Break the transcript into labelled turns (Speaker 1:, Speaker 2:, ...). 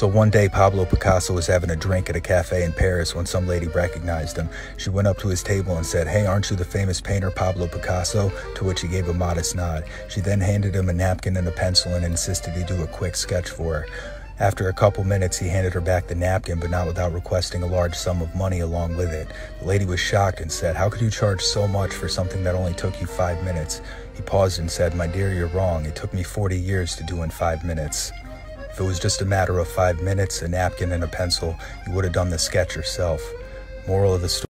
Speaker 1: So one day, Pablo Picasso was having a drink at a cafe in Paris when some lady recognized him. She went up to his table and said, Hey, aren't you the famous painter Pablo Picasso? To which he gave a modest nod. She then handed him a napkin and a pencil and insisted he do a quick sketch for her. After a couple minutes, he handed her back the napkin, but not without requesting a large sum of money along with it. The lady was shocked and said, How could you charge so much for something that only took you five minutes? He paused and said, My dear, you're wrong. It took me 40 years to do in five minutes. If it was just a matter of five minutes, a napkin, and a pencil, you would have done the sketch yourself. Moral of the story.